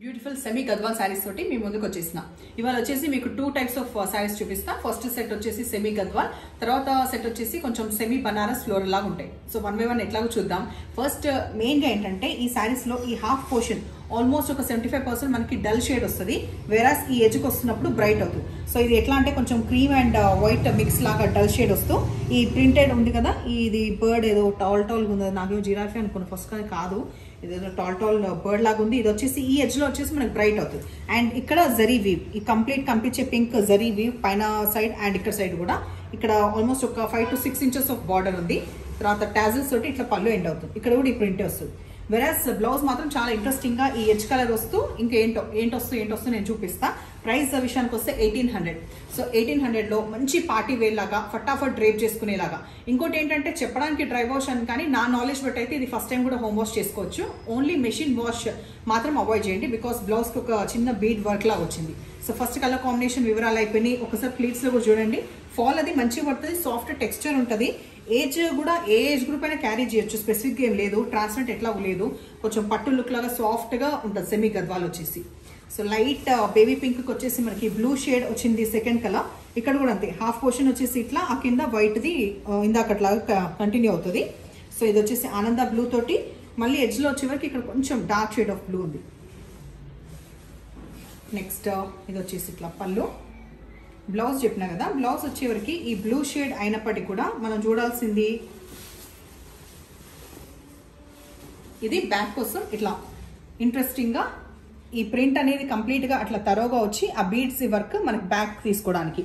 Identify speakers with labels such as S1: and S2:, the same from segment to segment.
S1: Beautiful semi Gadwal saris తోటి మీ ముందుకు వచ్చేసిన. ఇవాళ వచ్చేసి మీకు టూ టైప్స్ ఆఫ్ శారీస్ చూపిస్తా. ఫస్ట్ సెట్ వచ్చేసి సెమీ గద్వాల్ తర్వాత సెట్ వచ్చేసి కొంచెం సెమీ బనారస్ ఫ్లోరల్ లాగా ఉంటాయి. సో వన్ బై వన్ ఎట్లాగో చూద్దాం. ఫస్ట్ మెయిన్గా uh, ఏంటంటే ఈ శారీస్లో ఈ హాఫ్ పోర్షన్ ఆల్మోస్ట్ ఒక సెవెంటీ ఫైవ్ పర్సెంట్ మనకి డల్ షేడ్ వస్తుంది వేరాస్ ఈ ఎజ్కి వస్తున్నప్పుడు బ్రైట్ అవుతుంది. సో ఇది ఎట్లా అంటే కొంచెం క్రీమ్ అండ్ వైట్ మిక్స్ లాగా డల్ షేడ్ వస్తూ ఈ ప్రింటెడ్ ఉంది కదా ఇది బర్డ్ ఏదో టాల్ టాల్ ఉంది నాకేమో జిరాఫీ అనుకున్నాను ఫస్ట్ కానీ కాదు. ఇదేదో టాల్ టాల్ బర్డ్ లాగా ఉంది ఇది వచ్చేసి ఈ ఎడ్జ్లో వచ్చేసి మనకి బ్రైట్ అవుతుంది. అండ్ ఇక్కడ జరీ వీవ్ ఈ కంప్లీట్ కనిపించే పింక్ జరీ వీవ్ పైన సైడ్ అండ్ ఇక్కడ సైడ్ కూడా. ఇక్కడ ఆల్మోస్ట్ ఒక five to six inches of border ఉంది. తర్వాత టాజిల్స్ తోటి ఇట్లా పళ్ళు ఎండ్ అవుతుంది. ఇక్కడ కూడా ఈ ప్రింట్ వస్తుంది. వెరాస్ బ్లౌజ్ మాత్రం చాలా ఇంట్రెస్టింగ్గా ఈ ఎడ్జ్ కలర్ వస్తూ ఇంకా ఏంటో ఏంటొస్తూ ఏంటొస్తూ నేను చూపిస్తా. ప్రైస్ విషయానికి వస్తే ఎయిటీన్ హండ్రెడ్ సో ఎయిటీన్ హండ్రెడ్లో మంచి పార్టీ వేర్ లాగా ఫటాఫట్ డ్రేప్ చేసుకునేలాగా. ఇంకోటి ఏంటంటే చెప్పడానికి డ్రై వాష్ అని కానీ నా నాలెడ్జ్ బట్టి అయితే ఇది ఫస్ట్ టైం కూడా హోమ్ వాష్ చేసుకోవచ్చు. ఓన్లీ మెషిన్ వాష్ మాత్రం అవాయిడ్ చేయండి బికాస్ బ్లౌజ్కి ఒక చిన్న బీడ్ వర్క్ లాగా వచ్చింది. సో ఫస్ట్ కలర్ కాంబినేషన్ వివరాలు అయిపోయినాయి. ఒకసారి ప్లీట్స్లో కూడా చూడండి. ఫాల్ అది మంచిగా పడుతుంది సాఫ్ట్ టెక్స్చర్ ఉంటుంది. ఏజ్ కూడా ఏ ఏజ్ గ్రూప్ అయినా క్యారీ చేయొచ్చు. స్పెసిఫిక్గా ఏం లేదు. ట్రాన్స్పరెంట్ ఎట్లా లేదు. కొంచెం పట్టు లుక్ లాగా సాఫ్ట్గా ఉంటుంది సెమీ గద్వాలు వచ్చేసి. సో లైట్ బేబీ పింక్కి వచ్చేసి మనకి బ్లూ షేడ్ వచ్చింది సెకండ్ కలర్ ఇక్కడ కూడా అంతే. హాఫ్ పోర్షన్ వచ్చేసి ఇట్లా ఆ కింద వైట్ది uh, ఇందాకట్లాగా కంటిన్యూ అవుతుంది. సో ఇది వచ్చేసి ఆనంద బ్లూ తోటి. మళ్ళీ ఎడ్జ్లో వచ్చేవరకు వచ్చే వరకు ఇక్కడ కొంచెం డార్క్ షేడ్ ఆఫ్ బ్లూ ఉంది. నెక్స్ట్ uh, ఇది వచ్చేసి ఇట్లా పళ్ళు. బ్లౌజ్ చెప్పినా కదా బ్లౌజ్ వచ్చేవరకు ఈ బ్లూ షేడ్ అయినప్పటికీ కూడా మనం చూడాల్సింది ఇది బ్యాక్ కోసం ఇట్లా. ఇంట్రెస్టింగ్గా ఈ ప్రింట్ అనేది కంప్లీట్గా అట్లా తరోగా వచ్చి ఆ బీడ్స్ వర్క్ మనకి బ్యాక్ తీసుకోవడానికి.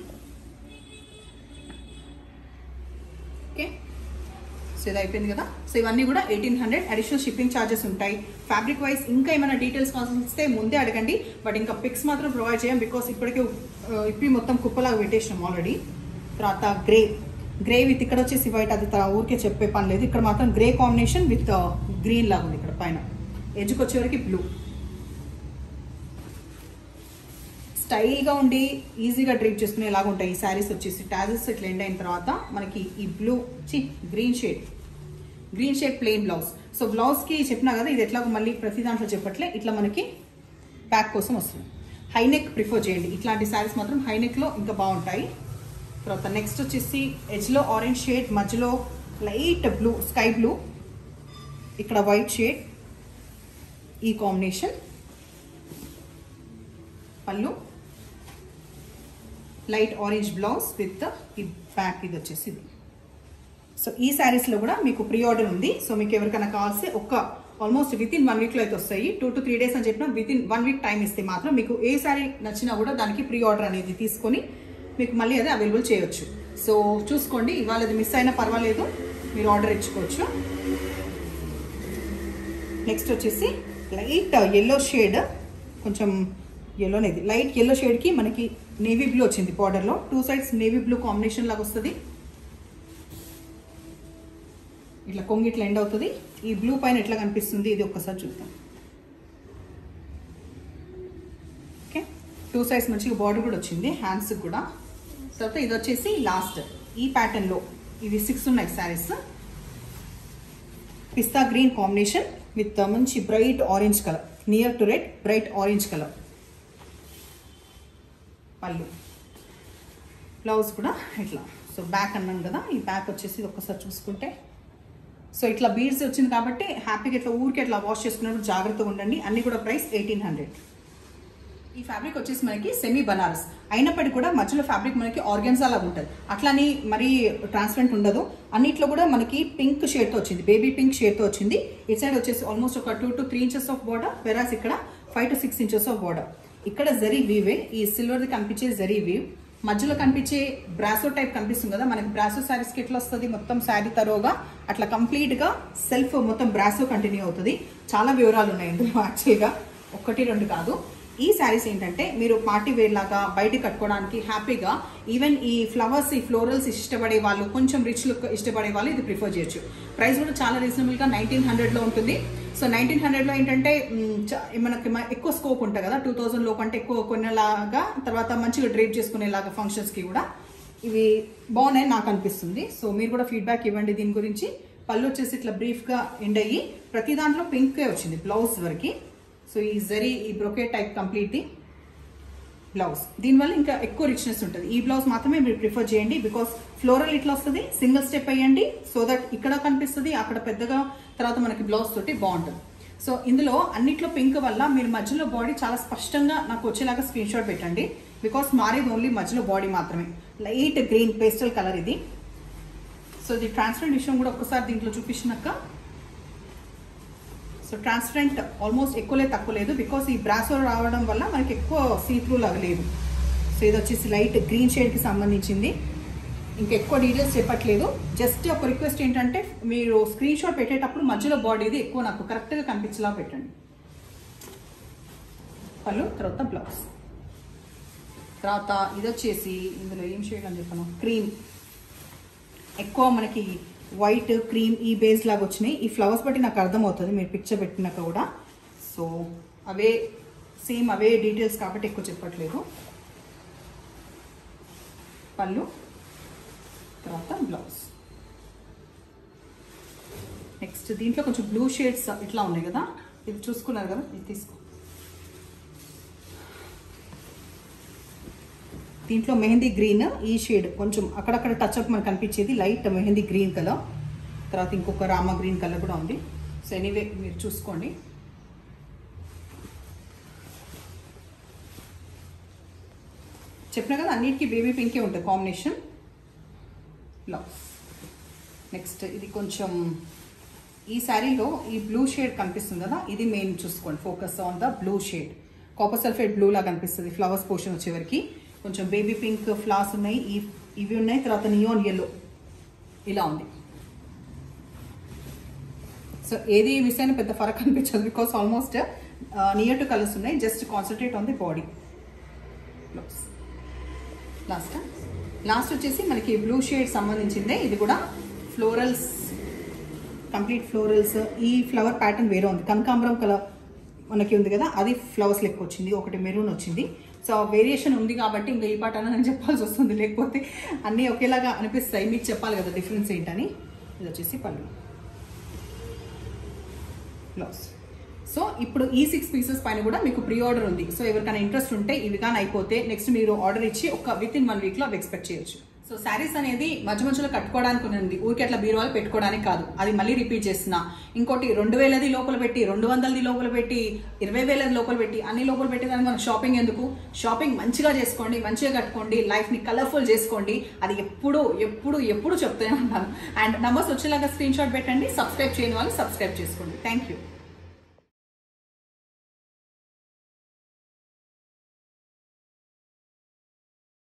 S1: సో ఇది అయిపోయింది కదా? సో ఇవన్నీ కూడా eighteen hundred additional shipping charges ఉంటాయి. ఫ్యాబ్రిక్ వైజ్ ఇంకా ఏమైనా డీటెయిల్స్ కావాల్సిస్తే ముందే అడగండి. బట్ ఇంకా పిక్స్ మాత్రం ప్రొవైడ్ చేయం బికాస్ ఇప్పటికే ఇప్పుడు ఇప్పి మొత్తం కుప్పలాగా పెట్టేసినాం ఆల్రెడీ తర్వాత గ్రే గ్రే విత్ ఇక్కడ వచ్చేసి వైట్ అది ఊరికే చెప్పే పని లేదు. ఇక్కడ మాత్రం గ్రే కాంబినేషన్ విత్ గ్రీన్ లాగా ఉంది ఇక్కడ పైన. ఎడ్జ్కి వచ్చేవరకు బ్లూ స్టైల్గా ఉండి ఈజీగా డ్రిప్ చేసుకునేలాగా ఉంటాయి. ఈ శారీస్ వచ్చేసి టాజెస్ ఇట్లా ఎండ్ అయిన తర్వాత మనకి ఈ బ్లూ చి green shade. Green shade plain blouse. So బ్లౌజ్కి చెప్పినా కదా ఇది ఎట్లా మళ్ళీ ప్రతి దాంట్లో చెప్పట్లే. ఇట్లా మనకి బ్యాక్ కోసం వస్తుంది. హైనెక్ ప్రిఫర్ చేయండి. ఇట్లాంటి శారీస్ మాత్రం హైనెక్లో ఇంకా బాగుంటాయి. తర్వాత నెక్స్ట్ వచ్చేసి ఎజ్లో ఆరెంజ్ షేడ్ మధ్యలో లైట్ బ్లూ స్కై బ్లూ. ఇక్కడ వైట్ షేడ్. ఈ కాంబినేషన్. పళ్ళు. లైట్ ఆరెంజ్ బ్లౌజ్ విత్ ఈ బ్యాక్ ఇది వచ్చేసి ఇది. సో ఈ శారీస్లో కూడా మీకు ప్రీ ఆర్డర్ ఉంది. సో మీకు ఎవరికైనా కావాల్సి ఒక్క ఆల్మోస్ట్ విత్ ఇన్ వన్ వీక్లో అయితే వస్తాయి. టూ టు త్రీ డేస్ అని చెప్పిన within one week time ఇస్తే మాత్రం మీకు ఏ శారీ నచ్చినా కూడా దానికి ప్రీ ఆర్డర్ అనేది తీసుకొని మీకు మళ్ళీ అది అవైలబుల్ చేయొచ్చు. సో చూసుకోండి ఇవాళ అది మిస్ అయినా పర్వాలేదు. మీరు ఆర్డర్ ఇచ్చుకోవచ్చు. నెక్స్ట్ వచ్చేసి లైట్ ఎల్లో షేడ్ కొంచెం ఎల్లోనేది లైట్ ఎల్లో షేడ్కి మనకి నేవీ బ్లూ వచ్చింది బార్డర్లో two sides navy blue combination లాగా వస్తుంది. ఇట్లా కొంగి ఇట్లా ఎండ్ అవుతుంది. ఈ బ్లూ పైన ఎట్లా కనిపిస్తుంది? ఇది ఒక్కసారి చూద్దాం. ఓకే టూ సైడ్స్ మంచిగా బార్డర్ కూడా వచ్చింది. హ్యాండ్స్ కూడా. తర్వాత ఇది వచ్చేసి లాస్ట్ ఈ ప్యాటర్న్లో ఇవి సిక్స్ ఉన్నాయి saris pista green combination with మంచి bright orange colour near to red bright orange colour పళ్ళు. బ్లౌజ్ కూడా ఇట్లా. సో బ్యాక్ అన్నాను కదా ఈ బ్యాక్ వచ్చేసి ఇది ఒక్కసారి చూసుకుంటే. సో ఇట్లా బీడ్స్ వచ్చింది కాబట్టి హ్యాపీగా ఇట్లా ఊరికి ఇట్లా వాష్ చేసుకున్నప్పుడు జాగ్రత్తగా ఉండండి. అన్ని కూడా ప్రైస్ ఎయిటీన్ హండ్రెడ్ ఈ ఫ్యాబ్రిక్ వచ్చేసి మనకి సెమీ బనారస్ అయినప్పటికీ కూడా మధ్యలో ఫ్యాబ్రిక్ మనకి ఆర్గన్జా లాగా ఉంటుంది. అట్లాని మరీ ట్రాన్స్పరెంట్ ఉండదు. అన్నిట్లో కూడా మనకి పింక్ షేడ్తో వచ్చింది. బేబీ పింక్ షేడ్తో వచ్చింది. ఇట్ సైడ్ వచ్చేసి ఆల్మోస్ట్ ఒక two to three inches of border వెరాస్ ఇక్కడ five to six inches of border ఇక్కడ జరీ వీవే ఈ సిల్వర్ది కనిపించే జరీ వీవ్. మధ్యలో కనిపించే బ్రాసో టైప్ కనిపిస్తుంది కదా మనకి బ్రాసో శారీస్కి ఎట్లా వస్తుంది మొత్తం శారీ తరోగా అట్లా కంప్లీట్గా సెల్ఫ్ మొత్తం బ్రాసో కంటిన్యూ అవుతుంది. చాలా వివరాలు ఉన్నాయి ఇందులో యాక్చువల్గా ఒకటి రెండు కాదు. ఈ శారీస్ ఏంటంటే మీరు పార్టీ వేర్ లాగా బయట కట్టుకోవడానికి హ్యాపీగా ఈవెన్ ఈ ఫ్లవర్స్ ఈ ఫ్లోరల్స్ ఇష్టపడే వాళ్ళు కొంచెం రిచ్ లుక్ ఇష్టపడే వాళ్ళు ఇది ప్రిఫర్ చేయొచ్చు. ప్రైస్ కూడా చాలా రీజనబుల్గా నైన్టీన్ హండ్రెడ్లో ఉంటుంది. సో నైన్టీన్ హండ్రెడ్లో ఏంటంటే చ- మనకి ఎక్కువ స్కోప్ ఉంటుంది కదా టూ థౌసండ్ లోపు అంటే ఎక్కువ కొనేలాగా తర్వాత మంచిగా డ్రేప్ చేసుకునేలాగా ఫంక్షన్స్కి కూడా ఇవి బాగున్నాయి నాకు అనిపిస్తుంది. సో మీరు కూడా ఫీడ్బ్యాక్ ఇవ్వండి దీని గురించి. పళ్ళు వచ్చేసి ఇట్లా బ్రీఫ్గా ఎండ్ అయ్యి ప్రతి దాంట్లో పింక్ వచ్చింది బ్లౌజ్ వరకు. సో ఈ జరీ ఈ బ్రొకే టైప్ కంప్లీట్ది. బ్లౌజ్ దీనివల్ల ఇంకా ఎక్కువ రిచ్నెస్ ఉంటుంది. ఈ బ్లౌజ్ మాత్రమే మీరు ప్రిఫర్ చేయండి బికాస్ ఫ్లోరల్ ఇట్లా వస్తుంది సింగిల్ స్టెప్ అయ్యండి సో దట్ ఇక్కడ కనిపిస్తుంది అక్కడ పెద్దగా తర్వాత మనకి బ్లౌజ్ తోటి బాగుంటుంది. సో ఇందులో అన్నిట్లో పింక్ వల్ల మీరు మధ్యలో బాడీ చాలా స్పష్టంగా నాకు వచ్చేలాగా స్క్రీన్ షాట్ పెట్టండి. బికాస్ మారేది ఓన్లీ మధ్యలో బాడీ మాత్రమే. లైట్ గ్రీన్ పేస్టల్ కలర్ ఇది. సో ఇది ట్రాన్స్పరెంట్ విషయం కూడా ఒక్కసారి దీంట్లో చూపించినాక సో ట్రాన్స్పరెంట్ ఆల్మోస్ట్ ఎక్కువలే తక్కువ లేదు బికాస్ ఈ బ్రాసో రావడం వల్ల మనకి ఎక్కువ సీ త్రూ సో ఇది వచ్చేసి లైట్ గ్రీన్ షేడ్కి సంబంధించింది. ఇంకా ఎక్కువ డీటెయిల్స్ చెప్పట్లేదు. జస్ట్ ఒక రిక్వెస్ట్ ఏంటంటే మీరు స్క్రీన్ షాట్ పెట్టేటప్పుడు మధ్యలో బాడీది ఎక్కువ నాకు కరెక్ట్గా కనిపించేలా పెట్టండి. పళ్ళు తర్వాత బ్లౌజ్ తర్వాత ఇది వచ్చేసి ఇందులో ఏం షేడ్ అని చెప్పాను? క్రీమ్ ఎక్కువ మనకి వైట్ క్రీమ్ ఈ బేస్ లాగా వచ్చినాయి. ఈ ఫ్లవర్స్ బట్టి నాకు అర్థమవుతుంది. మీరు పిక్చర్ పెట్టినాక కూడా. సో అవే సేమ్ అవే డీటెయిల్స్ కాబట్టి ఎక్కువ చెప్పట్లేదు. పళ్ళు తర్వాత బ్లౌజ్ నెక్స్ట్ దీంట్లో కొంచెం బ్లూ షేడ్స్ ఇట్లా ఉన్నాయి కదా. ఇది చూసుకున్నారు కదా? ఇది తీసుకో. దీంట్లో మెహందీ గ్రీన్ ఈ షేడ్ కొంచెం అక్కడక్కడ టచ్ అప్ మనకు కనిపించేది లైట్ మెహందీ గ్రీన్ కలర్ తర్వాత ఇంకొక రామ గ్రీన్ కలర్ కూడా ఉంది. సో ఎనీవే మీరు చూసుకోండి. చెప్పిన కదా అన్నిటికీ బేబీ పింకే ఉంటుంది కాంబినేషన్ బ్లౌజ్ నెక్స్ట్ ఇది కొంచెం ఈ శారీలో ఈ బ్లూ షేడ్ కనిపిస్తుంది కదా ఇది మెయిన్ చూసుకోండి. Focus on the blue shade copper sulphate blue లాగా కనిపిస్తుంది ఫ్లవర్స్ పోర్షన్ వచ్చేవరకు. కొంచెం బేబీ పింక్ ఫ్లాస్ ఉన్నాయి. ఈ ఇవి ఉన్నాయి. తర్వాత నియోన్ ఎల్లో ఇలా ఉంది. సో ఏది మిస్ అయినా పెద్ద ఫరక్ అనిపించదు because almost near to colours ఉన్నాయి. Just concentrate on the body last last వచ్చేసి మనకి బ్లూ షేడ్ సంబంధించిందే. ఇది కూడా ఫ్లోరల్స్ కంప్లీట్ ఫ్లోరల్స్ ఈ ఫ్లవర్ ప్యాటర్న్ వేరే ఉంది. కనకాంబరం కలర్ మనకి ఉంది కదా. అది ఫ్లవర్స్ లెక్క వచ్చింది. ఒకటి మెరూన్ వచ్చింది. సో వేరియేషన్ ఉంది కాబట్టి ఇంకా ఈ పాట అని చెప్పాల్సి వస్తుంది. లేకపోతే అన్నీ ఒకేలాగా అనిపిస్తాయి. మీకు చెప్పాలి కదా డిఫరెన్స్ ఏంటని. ఇది వచ్చేసి పళ్ళు. బ్లౌజ్ సో ఇప్పుడు ఈ సిక్స్ పీసెస్ పైన కూడా మీకు ప్రీ ఆర్డర్ ఉంది. సో ఎవరికైనా ఇంట్రెస్ట్ ఉంటే ఇవి కానీ అయిపోతే నెక్స్ట్ మీరు ఆర్డర్ ఇచ్చి ఒక విత్ ఇన్ వన్ వీక్లో అవి ఎక్స్పెక్ట్ చేయొచ్చు. సో శారీస్ అనేది మధ్య మధ్యలో కట్టుకోవడానికి ఉంది ఊరికి అట్లా బీరువాలు పెట్టుకోవడానికి కాదు. అది మళ్ళీ రిపీట్ చేస్తున్నా. ఇంకోటి రెండు వేలది లోపల పెట్టి రెండు వందలది లోపల పెట్టి ఇరవై వేలది లోపల పెట్టి అన్ని లోపల పెట్టేదానికి మనకు షాపింగ్ ఎందుకు? షాపింగ్ మంచిగా చేసుకోండి మంచిగా కట్టుకోండి లైఫ్ని కలర్ఫుల్ చేసుకోండి. అది ఎప్పుడు ఎప్పుడు ఎప్పుడు చెప్తూనే ఉంటాను. అండ్ నంబర్స్ వచ్చేలాగా స్క్రీన్ షాట్ పెట్టండి సబ్స్క్రైబ్ చేయని వాళ్ళు సబ్స్క్రైబ్ చేసుకోండి. Thank you